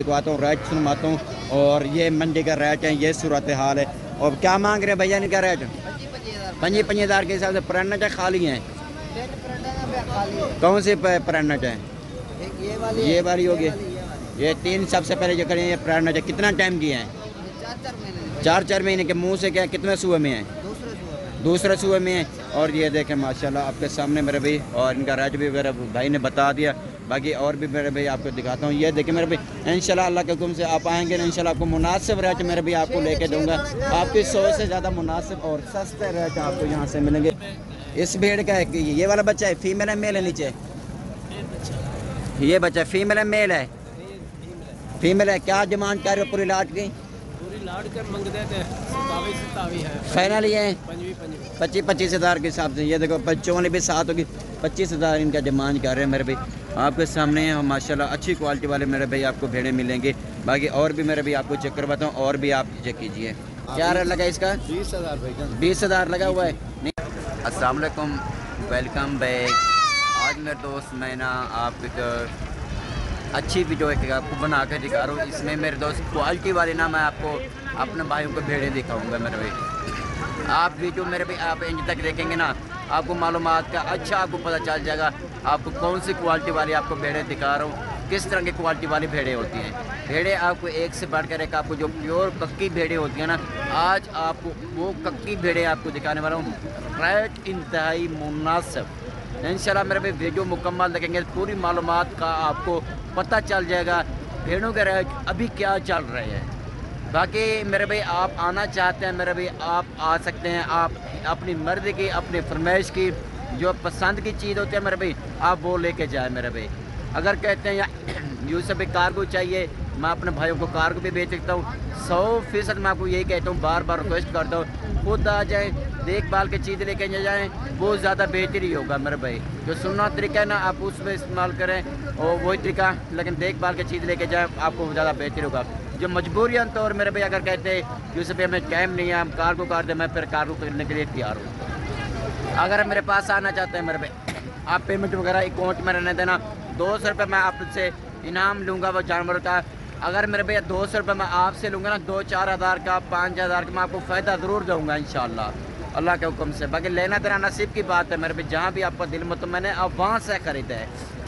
दिखवाता हूँ रेट सुनवाता हूँ और ये मंडी का रेट है, ये सूरत हाल है। और क्या मांग रहे हैं भैया इनका रेट पंजी पंजी हज़ार के हिसाब से परानट है खाली हैं? कौन से परानट है ये वाली होगी। ये तीन सबसे पहले जो करें, ये परानट कितना टाइम किए है? चार चार महीने के मुँह से क्या, कितने सुबह में है? दूसरे सुबह सूबे में है। और ये देखें, माशाल्लाह, आपके सामने मेरे भाई और इनका रेट भी मेरे भाई ने बता दिया। बाकी और भी मेरे भाई आपको दिखाता हूँ। ये देखिए मेरे भाई, इंशाल्लाह अल्लाह के हुक्म से आप आएँगे ना इंशाल्लाह आपको मुनासिब रेट मेरे भी आपको लेके दूँगा। आपकी सौ से ज़्यादा मुनासिब और सस्ते रेट आपको यहाँ से मिलेंगे। इस भेड़ का है ये वाला बच्चा है, फीमेल है, मेल है नीचे? ये बच्चा, फीमेल है, मेल है? फीमेल है, क्या डिमांड कर रहे हो पूरी लाट की? फाइनल ये है। पच्चीस पच्चीस हज़ार के हिसाब से। ये देखो बच्चों वाली भी सात होगी। पच्चीस हज़ार इनका डिमांड कर रहे हैं मेरे भाई। आपके सामने हैं माशाल्लाह अच्छी क्वालिटी वाले मेरे भाई आपको भेड़े मिलेंगे। बाकी और भी मेरे भाई आपको चेक करवाता हूँ और भी आप चेक कीजिए। क्या रेट लगा इसका? बीस हज़ार बीस हज़ार लगा हुआ है। नहीं असलकुम वेलकम बैक आज मेरे दोस्त मैं ना आप एक अच्छी वीडियो एक आपको बना कर दिखा रहा हूँ। इसमें मेरे दोस्त क्वालिटी वाले ना मैं आपको अपने भाइयों को भेड़े दिखाऊँगा मेरे भाई। आप वीडियो मेरे भाई, आप इंज तक देखेंगे ना, आपको मालूम का अच्छा आपको पता चल जाएगा, आपको कौन सी क्वालिटी वाली आपको भेड़े दिखा रहा हूँ, किस तरह की क्वालिटी वाली भेड़े होती हैं। भेड़े आपको एक से बढ़कर एक आपको जो प्योर कक्की भेड़े होती हैं ना, आज आपको वो कक्की भेड़े आपको दिखाने वाला हूँ। रेट इंतहाई मुनासिब। इंशाल्लाह मेरे भाई वीडियो मुकम्मल देखेंगे, पूरी मालूम का आपको पता चल जाएगा, भेड़ों के रेट अभी क्या चल रहे हैं। बाकी मेरे भाई, आप आना चाहते हैं, मेरे भाई, आप आ सकते हैं। आप अपनी मर्ज़ी की, अपनी फरमाइश की, जो पसंद की चीज़ होती है मेरे भाई, आप वो लेके जाए मेरे भाई। अगर कहते हैं, या यूँ से भी कार्गो चाहिए, मैं अपने भाइयों को कार्गो भी बेच सकता हूँ। सौ फ़ीसद मैं आपको यही कहता हूँ बार बार रिक्वेस्ट करता हूँ, खुद आ जाएँ, देखभाल की चीज़ लेके जाएँ, वो ज़्यादा बेहतर ही होगा मेरे भाई। जो सुनना तरीका है ना, आप उसमें इस्तेमाल करें, और वही तरीका, लेकिन देखभाल की चीज़ लेके जाएँ, आपको ज़्यादा बेहतर होगा। जो मजबूरियान तौर मेरे भाई अगर कहते हैं यूँ से हमें टाइम नहीं है, हम कार को कर दें, मैं फिर कार को करने के लिए तैयार हूँ। अगर मेरे पास आना चाहते हैं मेरे भाई, आप पेमेंट वगैरह अकाउंट में रहने देना। दो सौ रुपये मैं आपसे इनाम लूँगा वो जानवर का। अगर मेरे भैया दो सौ रुपये मैं आपसे लूँगा ना, दो चार हज़ार का, पाँच हज़ार का, मैं आपको फ़ायदा ज़रूर दूँगा इन अल्लाह के हुक्म से। बाकी लेना तेरा नसीब की बात है मेरे भाई, जहाँ भी आपका दिल में तो मैंने अब वहाँ से ख़रीदा।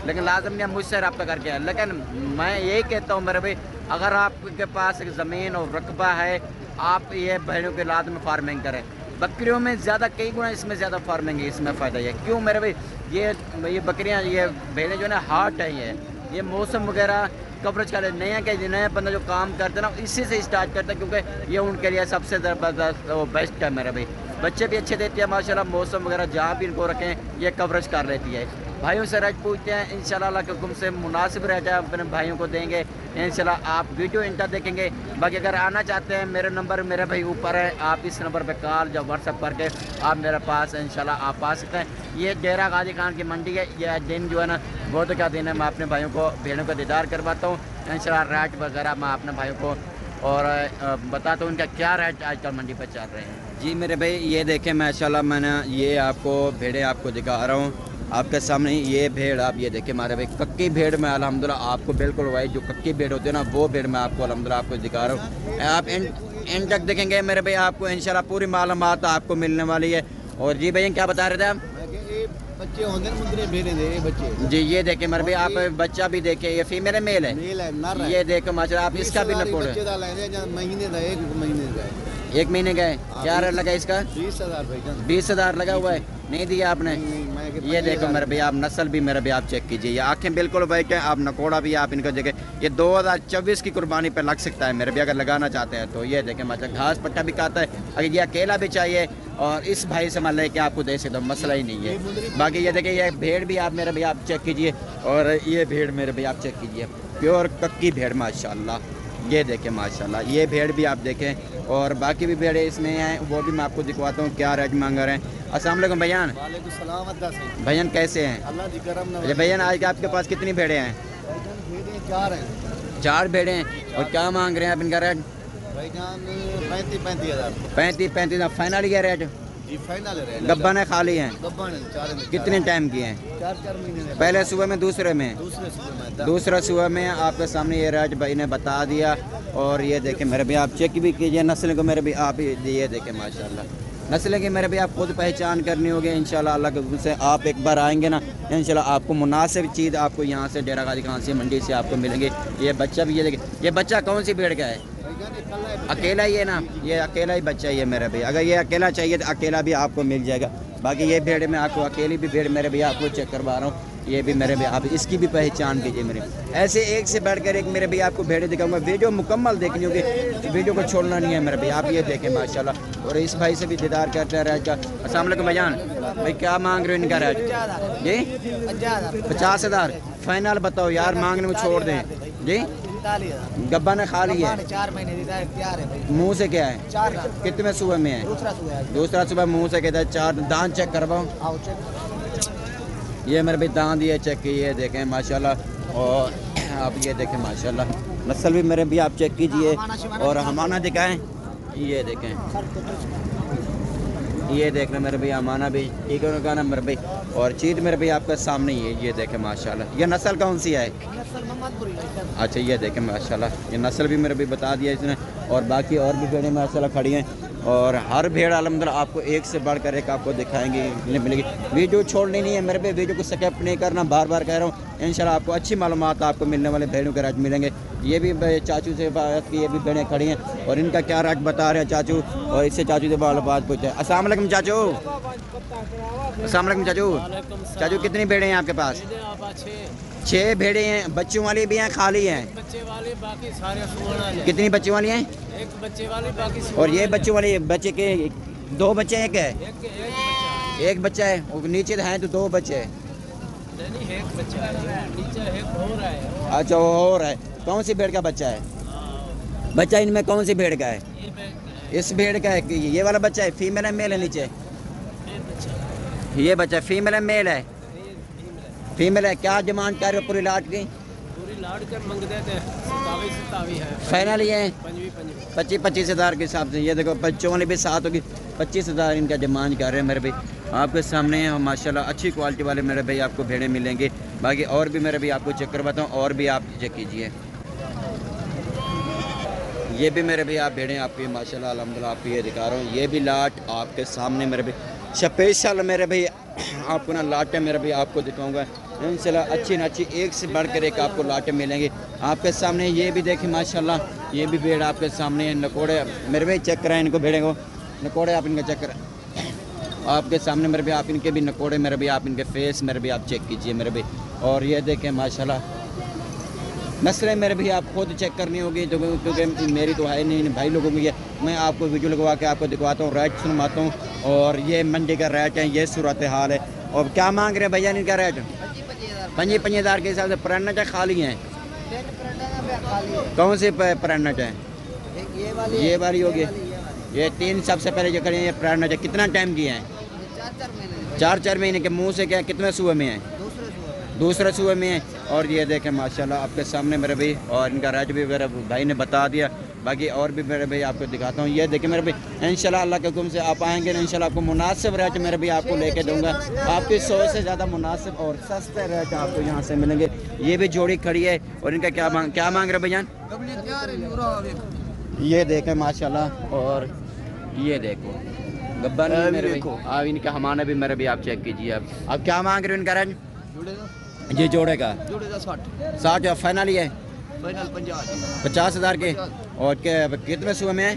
लेकिन लाजम नहीं मुझसे रब्ता करके लेकिन मैं यही कहता हूँ मेरे भाई अगर आपके पास एक ज़मीन और रकबा है, आप ये बहनों के लाद में फ़ार्मिंग करें। बकरियों में ज़्यादा, कई गुना इसमें ज़्यादा फ़ार्मिंग है, इसमें फ़ायदा ये क्यों? मेरे भाई, ये ये बकरियाँ, ये भेड़ें जो है ना हार्ट है ये। ये मौसम वगैरह, कवरेज कर नया के नया बंदा जो काम करते हैं ना, इसी से स्टार्ट करता है, क्योंकि ये उनके लिए सबसे ज़बरदस्त वो बेस्ट है मेरे भाई। बच्चे भी अच्छे देते हैं, माशाल्लाह, मौसम वगैरह जहाँ भी इनको रखें, ये कवरेज कर लेती है। भाइयों से रेट पूछते हैं इन अल्लाह के से मुनासिब रह जाए अपने भाइयों को देंगे। इन आप वीडियो इंटर देखेंगे। बाकी अगर आना चाहते हैं, मेरे नंबर मेरे भाई ऊपर है, आप इस नंबर पर कॉल या व्हाट्सअप करके आप मेरे पास इन आप आ सकते हैं। ये डेरा गाजी खान की मंडी है, यह दिन जो है ना बहुत क्या दिन है, मैं अपने भाइयों को, भेड़ों का दीदार करवाता हूँ। इन रेट वगैरह मैं अपने भाइयों को, और बताता हूँ इनका क्या रेट आजकल मंडी पर चल रहे हैं। जी मेरे भाई, ये देखें, माशाल्लाह मैंने ये आपको, भेड़े आपको दिखा रहा हूँ। आपके सामने ये भेड़ आप ये देखें हमारे भाई कक्की भेड़ में अलहमदिल्ला आपको बिल्कुल वही जो कक्की भेड़ होती है ना वो भेड़ मैं आपको अलहमदिल्ला आपको दिखा रहा हूँ। आप इन इन तक देखेंगे मेरे भाई आपको इंशाल्लाह पूरी मालूम आपको मिलने वाली है। और जी भैया क्या बता रहे थे आप? बच्चे होंगे भेड़े दे बच्चे। जी ये देखे मेरे भाई आप बच्चा भी देखे ये फीमेल है मेल है? मेल है ये देखो माशा आप इसका भी नकोड़ महीने दा एक महीने का एक महीने का है? क्या रेट लगा इसका? बीस हज़ार बीस हज़ार लगा हुआ है? नहीं दिया आपने? नहीं, कि ये देखो मेरे भैया आप नस्ल भी मेरे भैया आप चेक कीजिए। ये आँखें बिल्कुल वाइट हैं आप नकोड़ा भी आप इनको देखें। ये 2024 की कुर्बानी पे लग सकता है मेरे भैया अगर लगाना चाहते हैं तो। ये देखें मतलब घास पट्टा भी खाता है। अगर ये अकेला भी चाहिए और इस भाई से मैं लेके आपको दे सकता हूँ मसला ही नहीं है। बाकी ये देखें ये भेड़ भी आप मेरे भैया आप चेक कीजिए। और ये भेड़ मेरे भैया आप चेक कीजिए। प्योर कक्की भेड़ माशाल्लाह। ये देखें माशाल्लाह ये भेड़ भी आप देखें और बाकी भी भेड़े इसमें हैं वो भी मैं आपको दिखवाता हूँ क्या रेट मांग रहे हैं। अस्सलाम भैयान। वालेकुम सलाम अद्दा से भैया कैसे हैं? अच्छा भैया आज आपके पास कितनी भेड़े हैं? चार हैं। चार भेड़े हैं और क्या मांग रहे हैं आप इनका रेट पैंतीस पैंतीस हज़ार। पैंतीस पैंतीस फाइनल क्या रेट फाइनल है गब्बा ने खाली हैं। कितने टाइम की हैं? चार चार महीने पहले सुबह में दूसरे में? दूसरे सुबह में दूसरा सुबह में आपके सामने ये राज भाई ने बता दिया और ये देखें मेरे भी आप चेक भी कीजिए नस्ल को मेरे भी आप ही ये देखें माशाल्लाह। नस्ल की मेरे भैया आप खुद पहचान करनी होगी इन अल्लाह से आप एक बार आएँगे ना, इंशाल्लाह आपको मुनासिब चीज़ आपको यहाँ से डेरा गाजी खान से, मंडी से आपको मिलेंगे। ये बच्चा भी, ये देखिए, ये बच्चा कौन सी भीड़ का है? है अकेला ही है ना, ये अकेला ही बच्चा ही है मेरा भैया अगर ये अकेला चाहिए तो अकेला भी आपको मिल जाएगा। बाकी ये भीड़ में आपको, अकेली भी भीड़ मेरे भैया, आपको चेक करवा रहा हूँ। ये भी मेरे भी आप इसकी भी पहचान कीजिए मेरे। ऐसे एक से बढ़कर एक मेरे भी आपको भेड़े दिखाऊँगा। वीडियो मुकम्मल देखनी होगी वीडियो को छोड़ना नहीं है मेरे भी आप ये देखें माशाल्लाह। और इस भाई से भी दीदार करते रहे का। अस्सलाम वालेकुम भाई क्या मांग रहे हो इनका रेट जी? पचास हज़ार। फाइनल बताओ यार मांगने में छोड़ दें। जी? गब्बा ने खा लिया है। चार महीने मुँह से क्या है? कितने सुबह में है? दूसरा सुबह मुँह से कहता है चार दांत चेक करवाओ। ये मेरे भाई दांत ये चेक किए देखें, माशाल्लाह। और आप ये देखें, माशाल्लाह। नस्ल भी मेरे भी आप चेक कीजिए और हमाना दिखाएँ। ये देखें। ये देखना मेरे भाई अमाना भी ठीक है उनका ना मेरे भाई और चीज़ मेरे भाई आपके सामने ही है, ये देखें, माशाल्लाह। ये नस्ल कौन सी है? अच्छा ये देखें, माशाल्लाह। ये नस्ल भी मेरे भी बता दिया इसने। और बाकी और भी भेड़ें माशाल्लाह खड़ी हैं। और हर भेड़ अलहमदिल्ला आपको एक से बढ़कर एक आपको दिखाएँगे मिलेगी। वीडियो छोड़नी नहीं है मेरे पे वीडियो को स्किप नहीं करना बार बार कह रहा हूँ। इंशाल्लाह आपको अच्छी मालूम आपको मिलने वाले भेड़ों के राज मिलेंगे। ये भी चाचू से बात की ये भी भेड़ें खड़ी हैं और इनका क्या राज बता रहे हैं चाचू? और इससे चाचू से बाल बात पूछे वालेकुम चाचू। वालेकुम चाचू। चाचू कितनी भेड़ें हैं आपके पास? छः। भेड़ें हैं बच्चों वाली भी हैं खाली हैं। कितनी बच्चों वाली हैं? एक बच्चे वाले बाकी और ये। बच्चों वाले बच्चे के दो बच्चे एक है? एक एक बच्चा। एक बच्चा है और नीचे हैं तो दो बच्चे हैं। एक बच्चा है नीचे एक हो रहा है। अच्छा वो और है। कौन सी भेड़ का बच्चा है? बच्चा इनमें कौन सी भेड़ का है? इस भेड़ का है कि ये वाला बच्चा है फीमेल है मेल है नीचे? ये बच्चा फीमेल है मेल है? फीमेल है। क्या डिमांड कर रहे हो पूरी लाट की? पूरी लाड़ कर मंग देते हैं। सतावी सतावी है। फाइनल ये? पंजवी पंजवी। पच्चीस पच्चीस हज़ार के हिसाब से। ये देखो, बच्चों वाली भी सात होगी। पच्चीस हज़ार इनका डिमांड कर रहे हैं मेरे भाई। आपके सामने माशाल्लाह, अच्छी क्वालिटी वाले मेरे भाई आपको भेड़े मिलेंगे। बाकी और भी मेरे भाई आपको चेक करवाता हूँ, और भी आप चेक कीजिए। ये भी मेरे भाई, आप भेड़े आपकी, माशाल्लाह अलहमदिल्ला आपको ये दिखा रहा हूँ। ये भी लाट आपके सामने मेरे भाई। स्पेशल मेरे भाई, आपको ना लाटें मेरे भाई आपको दिखाऊँगा। इंशाल्लाह अच्छी ना अच्छी एक से बढ़कर एक आपको लाटें मिलेंगी। आपके सामने ये भी देखें, माशाल्लाह, ये भी भेड़ आपके सामने है। नकोड़े, मेरे भाई चेक कराएँ इनको भेड़े को। नकोड़े आप इनका चेक कराएँ। आपके सामने मेरे भी, आप इनके भी नकोड़े, मेरे भी, आप इनके फेस, मेरे भी, आप चेक कीजिए मेरे भी। और ये देखें, माशाल्लाह, नस्लें मेरे भी, आप खुद चेक करनी होगी तो क्योंकि मेरी तो है नहीं, भाई लोगों की है। मैं आपको वीडियो लगवा के आपको दिखवाता हूँ रेट सुनवाता हूँ। और ये मंडी का रेट है, ये सूरत हाल है। और क्या मांग रहे हैं भैया इनका रेट पंजी पंजी हज़ार के हिसाब से प्रेगनेंट है। खाली हैं। कौन से प्रेगनेंट है ये वाली ये वाली होगी। ये तीन सबसे पहले जो करें ये प्रेगनेंट है कितना टाइम किए है? चार चार महीने। के मुँह से क्या कितने सुबह में है? दूसरे सुबह सूबे में है। और ये देखें माशाल्लाह आपके सामने मेरे भाई और इनका रेट भी मेरे भाई ने बता दिया। बाकी और भी मेरे भाई आपको दिखाता हूँ। ये देखें मेरे भाई इंशाल्लाह अल्लाह के हुक्म से आप आएँगे ना इंशाल्लाह आपको मुनासिब रेट मेरे भी आपको लेके दूँगा। आपकी सौ से ज़्यादा मुनासिब और सस्ते रेट आपको यहाँ से मिलेंगे। ये भी जोड़ी खड़ी है और इनका क्या मांग क्या मांग रहे भैया ये देखें माशाल्लाह और ये देखो। गब्बर मेरे। भाई। आप इनका हमारा भी मेरे भी आप चेक कीजिए आप आप क्या मांग रहे हो इनका रेट ये जोड़े का? साठ। साठ फाइनल ही है पचास। हज़ार के? और के कितने सुबह में है?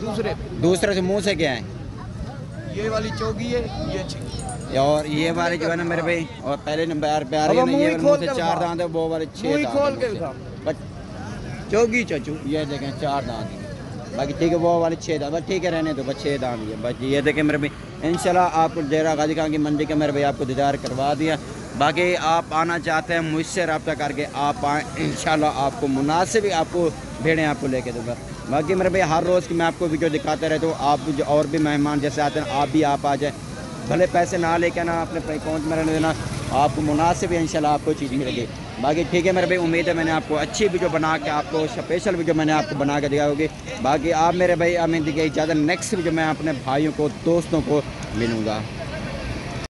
दूसरे। दूसरे से मुँह से क्या है? ये वाली चौकी है ये अच्छी। और ये वाले जो है ना मेरे भाई और पहले नंबर पे आ रही है ये चार। दांत है वो वाले छः खोल के चौकी चाचू ये देखें चार दांत बाकी ठीक है वो वाले छः दांत बस ठीक है रहने दो बस छः दांत ही। है बस ये देखें मेरे भाई इंशाल्लाह आपको डेरा गाजी खान की मंडी का मेरे भाई आपको दीदार करवा दिया। बाकी आप आना चाहते हैं मुझसे रब्ता करके, आप आएँ, इंशाल्लाह आपको मुनासिब आपको भेड़ें आपको लेके दूँगा। बाकी मेरे भाई, हर रोज़ की मैं आपको वीडियो दिखाता रहता हूँ, आप जो और भी मेहमान जैसे आते हैं, आप भी आप आ जाए। भले पैसे ना लेके ना अपने अकाउंट में रहने देना, आपको मुनासिब इंशाल्लाह आपको चीज़ मिलेगी। बाकी ठीक है मेरे भाई, उम्मीद है मैंने आपको अच्छी वीडियो बना के, आपको स्पेशल वीडियो मैंने आपको बना के दिया होगी। बाकी आप मेरे भाई हमें दिखाई ज़्यादा नेक्स्ट वीडियो मैं अपने भाइयों को, दोस्तों को मिलूँगा।